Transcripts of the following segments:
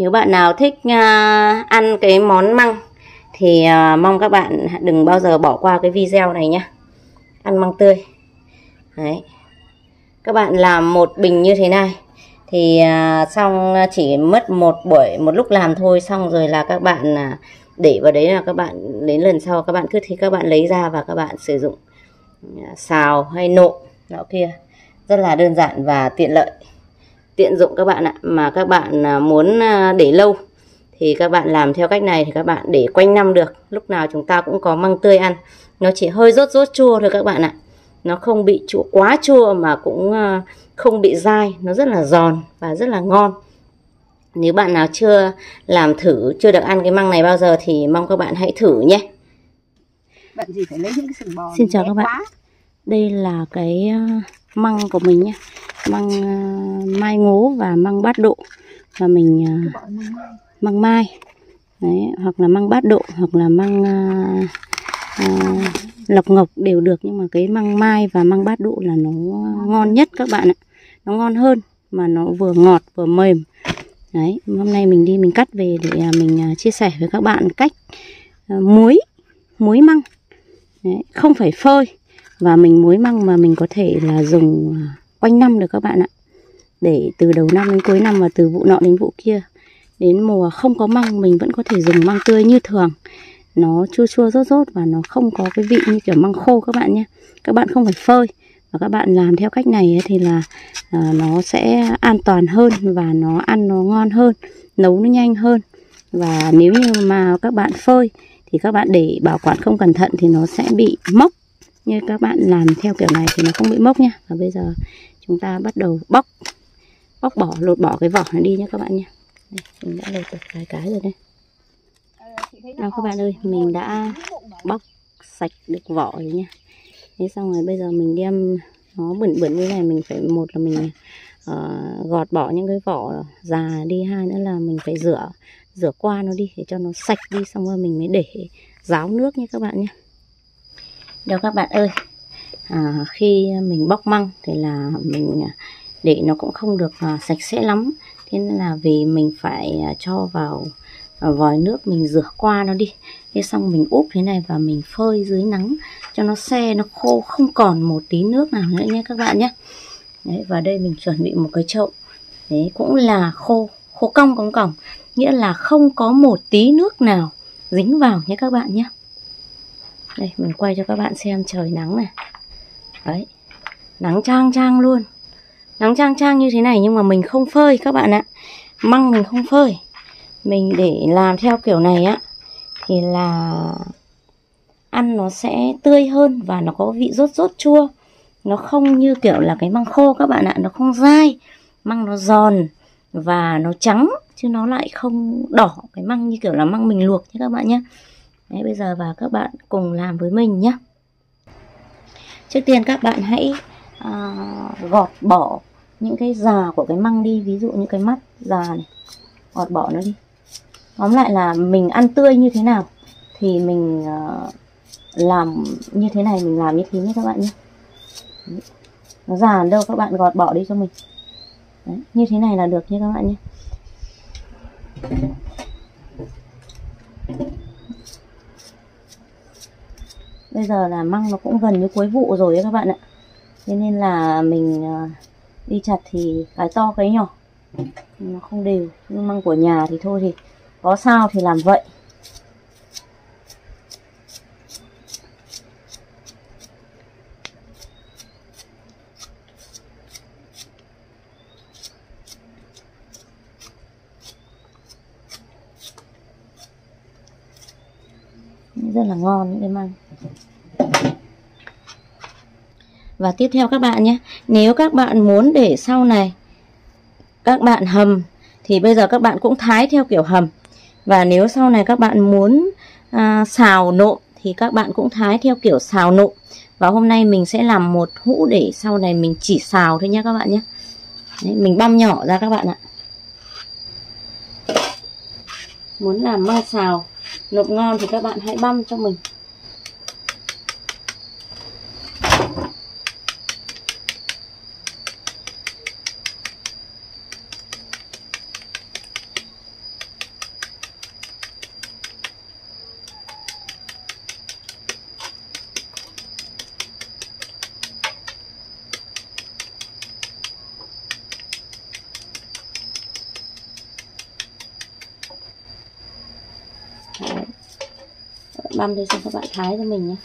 nếu bạn nào thích uh, ăn cái món măng thì uh, mong các bạn đừng bao giờ bỏ qua cái video này nhé ăn măng tươi. Đấy. Các bạn làm một bình như thế này thì uh, xong chỉ mất một buổi một lúc làm thôi xong rồi là các bạn uh, để vào đấy là các bạn đến lần sau các bạn cứ thì các bạn lấy ra và các bạn sử dụng uh, xào hay nộm. Nọ kia. Rất là đơn giản và tiện lợi tiện dụng các bạn ạ mà các bạn à, muốn à, để lâu thì các bạn làm theo cách này thì các bạn để quanh năm được. Lúc nào chúng ta cũng có măng tươi ăn. Nó chỉ hơi rốt rốt chua thôi các bạn ạ. Nó không bị chua quá chua mà cũng à, không bị dai. Nó rất là giòn và rất là ngon. Nếu bạn nào chưa làm thử chưa được ăn cái măng này bao giờ thì mong các bạn hãy thử nhé. Bạn gì phải lấy những cái sừng bò xin chào các bạn. quá. đây là cái măng của mình nhé. Măng mai ngố và măng bát độ. Và mình uh, măng mai. Đấy, hoặc là măng bát độ hoặc là măng uh, uh, lọc ngọc đều được. Nhưng mà cái măng mai và măng bát độ là nó ngon nhất các bạn ạ. Nó ngon hơn mà nó vừa ngọt vừa mềm. Đấy hôm nay mình đi mình cắt về để mình chia sẻ với các bạn cách uh, muối muối măng. Đấy, không phải phơi. Và mình muối măng mà mình có thể là dùng quanh năm được các bạn ạ để từ đầu năm đến cuối năm và từ vụ nọ đến vụ kia đến mùa không có măng mình vẫn có thể dùng măng tươi như thường. Nó chua chua rốt rốt và nó không có cái vị như kiểu măng khô các bạn nhé. Các bạn không phải phơi và các bạn làm theo cách này thì là uh, nó sẽ an toàn hơn và nó ăn nó ngon hơn nấu nó nhanh hơn. Và nếu như mà các bạn phơi thì các bạn để bảo quản không cẩn thận thì nó sẽ bị mốc. Như các bạn làm theo kiểu này thì nó không bị mốc nha và bây giờ chúng ta bắt đầu bóc bóc bỏ lột bỏ cái vỏ này đi nhé các bạn nha đây, mình đã lột được vài cái rồi đây. Nào các bạn ơi mình đã bóc sạch được vỏ rồi nha thế xong rồi bây giờ mình đem nó bẩn bẩn như này mình phải một là mình uh, gọt bỏ những cái vỏ già đi hai nữa là mình phải rửa rửa qua nó đi để cho nó sạch đi xong rồi mình mới để ráo nước nha các bạn nhé. Đâu các bạn ơi à, khi mình bóc măng thì là mình để nó cũng không được à, sạch sẽ lắm. Thế nên là vì mình phải à, cho vào à, vòi nước mình rửa qua nó đi. Thế xong mình úp thế này và mình phơi dưới nắng cho nó xe nó khô không còn một tí nước nào nữa nhé các bạn nhé. Đấy, và đây mình chuẩn bị một cái chậu. Đấy cũng là khô khô cong cong còng, nghĩa là không có một tí nước nào dính vào nhé các bạn nhé. Đây mình quay cho các bạn xem trời nắng này. Đấy nắng trang trang luôn nắng trang trang như thế này nhưng mà mình không phơi các bạn ạ. Măng mình không phơi. Mình để làm theo kiểu này á thì là ăn nó sẽ tươi hơn và nó có vị rốt rốt chua. Nó không như kiểu là cái măng khô các bạn ạ nó không dai. Măng nó giòn và nó trắng chứ nó lại không đỏ. Cái măng như kiểu là măng mình luộc nhé các bạn nhé. Đấy, bây giờ và các bạn cùng làm với mình nhé. Trước tiên các bạn hãy à, gọt bỏ những cái già của cái măng đi ví dụ như cái mắt già này gọt bỏ nó đi. Tóm lại là mình ăn tươi như thế nào thì mình uh, làm như thế này mình làm như thế nhé các bạn nhé. Nó già đâu các bạn gọt bỏ đi cho mình. Đấy, như thế này là được nhé các bạn nhé. Bây giờ là măng nó cũng gần như cuối vụ rồi đấy các bạn ạ. Thế nên là mình ờ, đi chặt thì cái to cái nhỏ. Nó không đều nhưng măng của nhà thì thôi thì có sao thì làm vậy. Rất là ngon những cái măng và tiếp theo các bạn nhé. Nếu các bạn muốn để sau này các bạn hầm thì bây giờ các bạn cũng thái theo kiểu hầm. Và nếu sau này các bạn muốn à, xào nộm thì các bạn cũng thái theo kiểu xào nộm. Và hôm nay mình sẽ làm một hũ để sau này mình chỉ xào thôi nhé các bạn nhé. Đấy, mình băm nhỏ ra các bạn ạ. Muốn làm măng xào nộm ngon thì các bạn hãy băm cho mình. Các bạn băm thế xong các bạn thái cho mình nhé.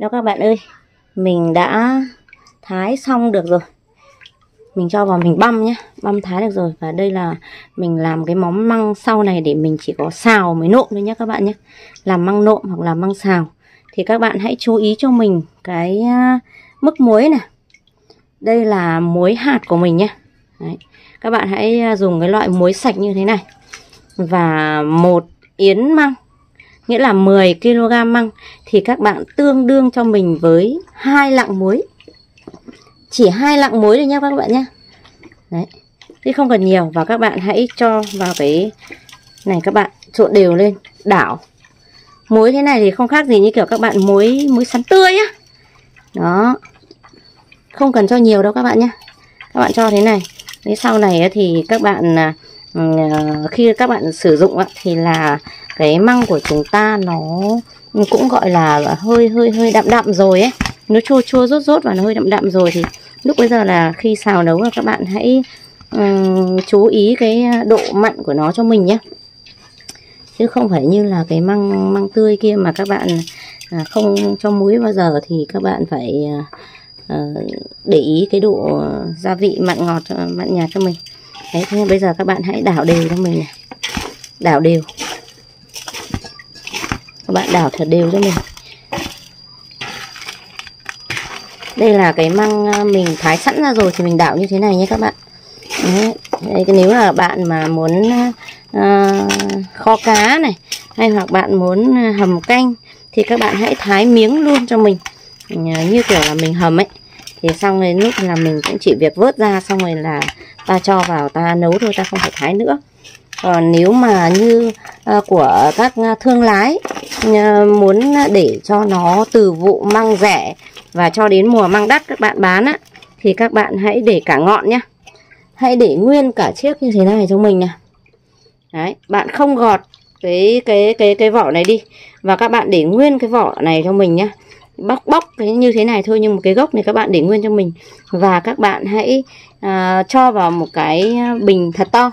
Đó các bạn ơi, mình đã thái xong được rồi. Mình cho vào mình băm nhé, băm thái được rồi. Và đây là mình làm cái món măng sau này để mình chỉ có xào mới nộm thôi nhé các bạn nhé. Làm măng nộm hoặc là măng xào. Thì các bạn hãy chú ý cho mình cái à, mức muối này. Đây là muối hạt của mình nhé. Đấy. Các bạn hãy à, dùng cái loại muối sạch như thế này. Và một yến măng nghĩa là 10 kg măng thì các bạn tương đương cho mình với hai lạng muối. Chỉ hai lạng muối thôi nhé các bạn nhé. Đấy. Chứ không cần nhiều và các bạn hãy cho vào cái này các bạn trộn đều lên, đảo. Muối thế này thì không khác gì như kiểu các bạn muối muối sắn tươi á. Đó. Không cần cho nhiều đâu các bạn nhé. Các bạn cho thế này. Thế sau này thì các bạn à, ừ, à, khi các bạn sử dụng thì là cái măng của chúng ta nó cũng gọi là hơi hơi hơi đậm đậm rồi ấy. Nó chua chua rốt rốt và nó hơi đậm đậm rồi thì lúc bây giờ là khi xào nấu là các bạn hãy um, chú ý cái độ mặn của nó cho mình nhé. Chứ không phải như là cái măng măng tươi kia mà các bạn à, không cho muối bao giờ thì các bạn phải à, ờ, để ý cái độ gia vị mặn ngọt mặn nhạt cho mình. Đấy thế bây giờ các bạn hãy đảo đều cho mình này. Đảo đều các bạn đảo thật đều cho mình. Đây là cái măng à, mình thái sẵn ra rồi thì mình đảo như thế này nhé các bạn. Đấy. Nếu là bạn mà muốn uh, kho cá này hay hoặc bạn muốn hầm canh thì các bạn hãy thái miếng luôn cho mình. Như kiểu là mình hầm ấy thì xong rồi lúc là mình cũng chỉ việc vớt ra xong rồi là ta cho vào ta nấu thôi ta không phải thái nữa còn nếu mà như ờ, của các ờ, thương lái muốn để cho nó từ vụ măng rẻ và cho đến mùa măng đắt các bạn bán á thì các bạn hãy để cả ngọn nhá. Hãy để nguyên cả chiếc như thế này cho mình nè đấy bạn không gọt cái cái cái cái vỏ này đi và các bạn để nguyên cái vỏ này cho mình nhá. Bóc bóc cái như thế này thôi nhưng một cái gốc này các bạn để nguyên cho mình. Và các bạn hãy à, cho vào một cái bình thật to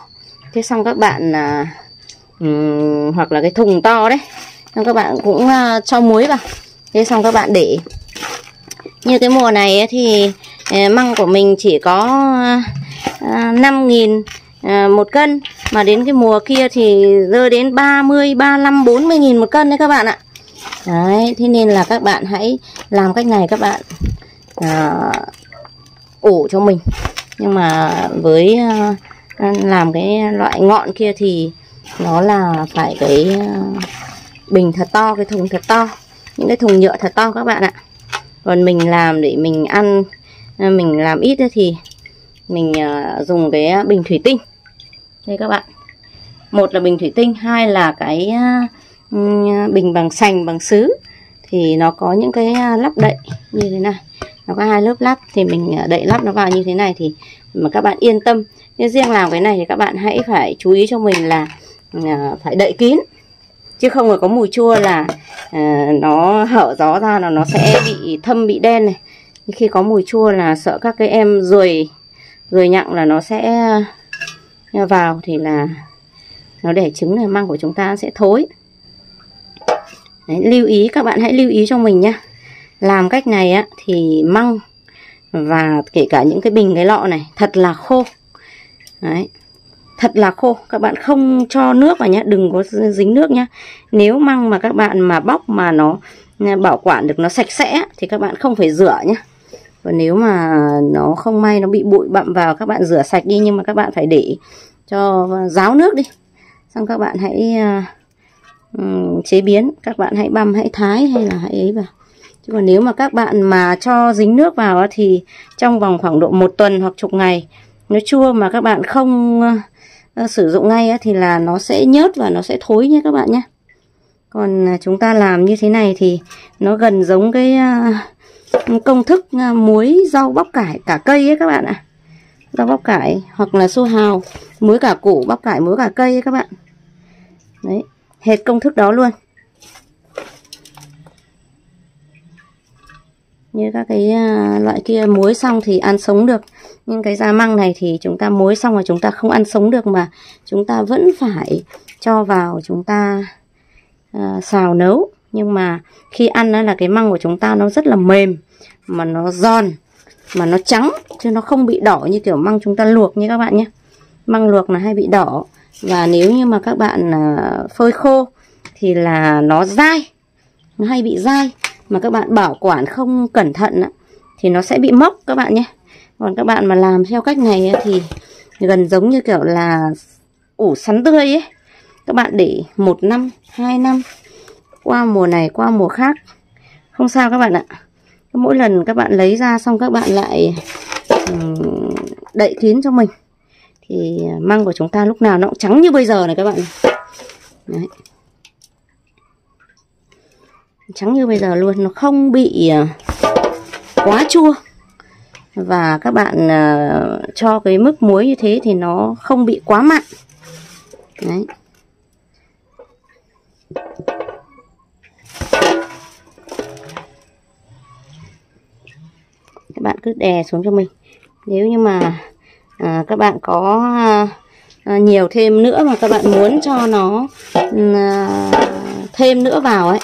thế xong các bạn à, um, hoặc là cái thùng to đấy. Xong các bạn cũng à, cho muối vào. Thế xong các bạn để. Như cái mùa này thì à, măng của mình chỉ có à, 5.000 à, một cân. Mà đến cái mùa kia thì rơi đến 30, 35, 40 nghìn một cân đấy các bạn ạ. Đấy thế nên là các bạn hãy làm cách này các bạn à, ủ cho mình. Nhưng mà với à, làm cái loại ngọn kia thì nó là phải cái ờ, bình thật to, cái thùng thật to. Những cái thùng nhựa thật to các bạn ạ. Còn mình làm để mình ăn ờ, mình làm ít thì mình ờ, dùng cái bình thủy tinh. Đây các bạn. Một là bình thủy tinh, hai là cái bình bằng sành, bằng sứ. Thì nó có những cái lắp đậy như thế này. Nó có hai lớp lắp thì mình đậy lắp nó vào như thế này thì mà các bạn yên tâm nhưng riêng làm cái này thì các bạn hãy phải chú ý cho mình là uh, phải đậy kín. Chứ không phải có mùi chua là uh, nó hở gió ra là nó sẽ bị thâm bị đen này. Khi có mùi chua là sợ các cái em ruồi ruồi nhặng là nó sẽ vào thì là nó để trứng này măng của chúng ta sẽ thối. Đấy, lưu ý các bạn hãy lưu ý cho mình nhé làm cách này á thì măng và kể cả những cái bình cái lọ này thật là khô. Đấy. thật là khô. Các bạn không cho nước vào nhé đừng có dính nước nhé nếu măng mà các bạn mà bóc mà nó bảo quản được nó sạch sẽ thì các bạn không phải rửa nhé và nếu mà nó không may nó bị bụi bặm vào các bạn rửa sạch đi. Nhưng mà các bạn phải để cho ráo nước đi. Xong các bạn hãy uh, chế biến. Các bạn hãy băm hãy thái hay là hãy ấy vào. Chứ còn nếu mà các bạn mà cho dính nước vào thì trong vòng khoảng độ một tuần hoặc chục ngày nó chua mà các bạn không ờ, sử dụng ngay thì là nó sẽ nhớt và nó sẽ thối nhé các bạn nhé. Còn à, chúng ta làm như thế này thì nó gần giống cái à, công thức à, muối rau bóc cải, cả cây ấy các bạn ạ. Rau bóc cải hoặc là su hào, muối cả củ bóc cải, muối cả cây ấy các bạn. Đấy hệt công thức đó luôn. Như các cái à, loại kia muối xong thì ăn sống được. Nhưng cái da măng này thì chúng ta muối xong là chúng ta không ăn sống được mà chúng ta vẫn phải cho vào chúng ta uh, xào nấu. Nhưng mà khi ăn đó là cái măng của chúng ta nó rất là mềm mà nó giòn mà nó trắng chứ nó không bị đỏ như kiểu măng chúng ta luộc như các bạn nhé. Măng luộc là hay bị đỏ. Và nếu như mà các bạn uh, phơi khô thì là nó dai nó hay bị dai mà các bạn bảo quản không cẩn thận thì nó sẽ bị mốc các bạn nhé. Còn các bạn mà làm theo cách này thì gần giống như kiểu là ủ sắn tươi ấy. Các bạn để một năm, hai năm, qua mùa này, qua mùa khác. Không sao các bạn ạ. Mỗi lần các bạn lấy ra xong các bạn lại đậy kín cho mình. Thì à, măng của chúng ta lúc nào nó cũng trắng như bây giờ này các bạn Đấy trắng như bây giờ luôn nó không bị ờ, quá chua. Và các bạn uh, cho cái mức muối như thế thì nó không bị quá mặn. Đấy. Các bạn cứ đè xuống cho mình. Nếu như mà à, các bạn có à, nhiều thêm nữa mà các bạn muốn cho nó à, thêm nữa vào ấy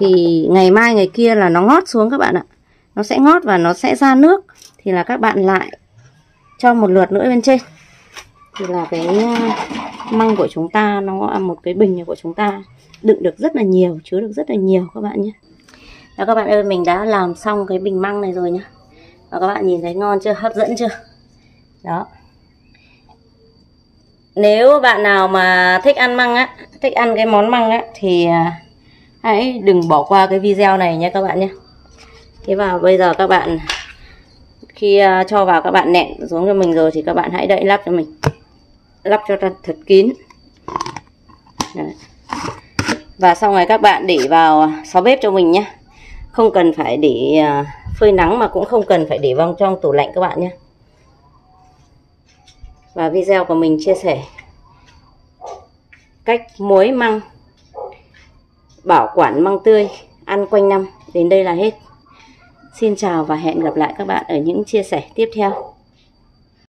thì ngày mai, ngày kia là nó ngót xuống các bạn ạ. Nó sẽ ngót và nó sẽ ra nước. Thì là các bạn lại cho một lượt nữa bên trên. Thì là cái à, măng của chúng ta, nó à, một cái bình của chúng ta đựng được rất là nhiều, chứa được rất là nhiều các bạn nhé. Đó, các bạn ơi, mình đã làm xong cái bình măng này rồi nhá. Và các bạn nhìn thấy ngon chưa? Hấp dẫn chưa? Đó. Nếu bạn nào mà thích ăn măng á, thích ăn cái món măng á, thì à, hãy đừng bỏ qua cái video này nhé các bạn nhé. Thế và bây giờ các bạn, khi à, cho vào các bạn nẹn xuống cho mình rồi thì các bạn hãy đậy lắp cho mình. Lắp cho thật kín. Đấy. và sau này các bạn để vào xó bếp cho mình nhé. Không cần phải để à, phơi nắng mà cũng không cần phải để vào trong tủ lạnh các bạn nhé. Và video của mình chia sẻ cách muối măng bảo quản măng tươi, ăn quanh năm. Đến đây là hết. Xin chào và hẹn gặp lại các bạn ở những chia sẻ tiếp theo.